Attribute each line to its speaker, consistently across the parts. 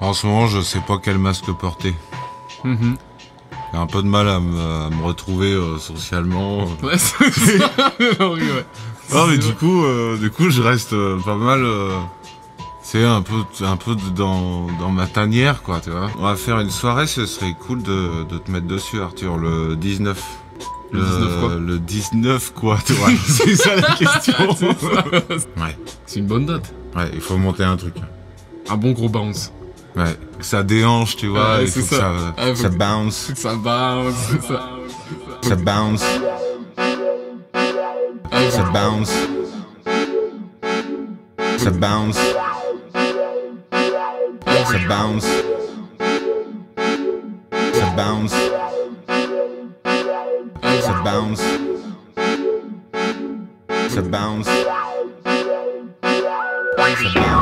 Speaker 1: En ce moment, je sais pas quel masque porter.
Speaker 2: Mhm.
Speaker 1: J'ai un peu de mal à me, à me retrouver euh, socialement.
Speaker 2: Ouais, c'est ça. Oui, ouais.
Speaker 1: Non, mais du coup, euh, du coup, je reste euh, pas mal. c'est un peu, un peu dans, dans ma tanière, quoi, tu vois. On va faire une soirée, ce serait cool de, de te mettre dessus, Arthur, le 19.
Speaker 2: Le 19 quoi
Speaker 1: Le 19 quoi, tu vois. c'est ça la question. ouais,
Speaker 2: C'est une bonne date.
Speaker 1: ouais, il faut monter un truc.
Speaker 2: Un bon gros bounce.
Speaker 1: Ouais, que ça déhanche, tu vois,
Speaker 2: Ouais,
Speaker 1: il faut que
Speaker 2: ça.
Speaker 1: ça,
Speaker 2: Ah,
Speaker 1: ça
Speaker 2: que-
Speaker 1: bounce,
Speaker 2: Ça bounce, c'est ça.
Speaker 1: ça bounce,
Speaker 2: Ah,
Speaker 1: ça bounce, ça bounce, ça bounce, ça bounce, ça bounce, ça bounce, ça bounce.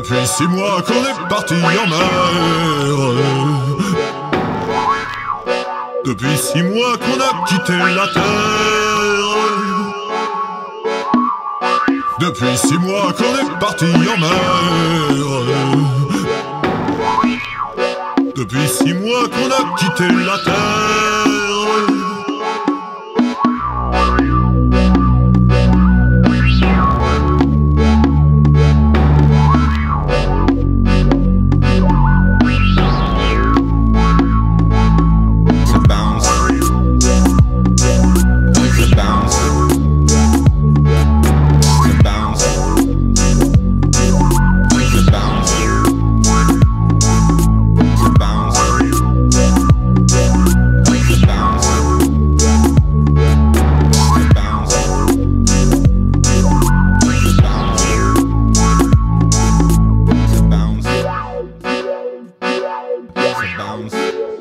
Speaker 3: Depuis six mois qu'on est parti en mer. Depuis six mois qu'on a quitté la terre. Depuis six mois qu'on est parti en mer. Depuis six mois qu'on a quitté la terre. Thank you.